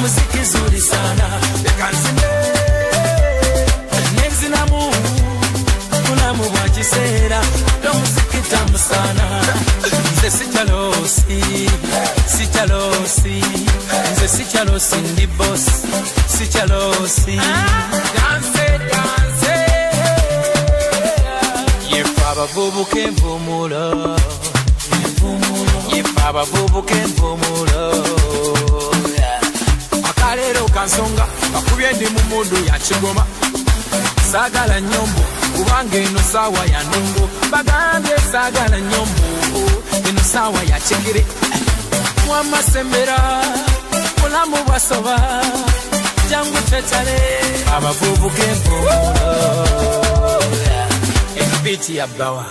muziki zuri sana. Leka nzine nenzinamu bulamu bwa kiseera omuziki tamu sana. Nze sikyalosi sikyalosi nze sikyalosi ndi bos sikyalosi danse danse yefe abavubuka envumulo abavubuka envumulo akaleero kansonga kakubye ndi mu mundu yakigoma saagala nyombo kubanga eno saawa ya ndongo bagambye saagala nyombo eno saawa ya kigere. Mwamasembera mulamu bwasoba jangu tetale. Abavubuka envumulo eno biiti yabbawa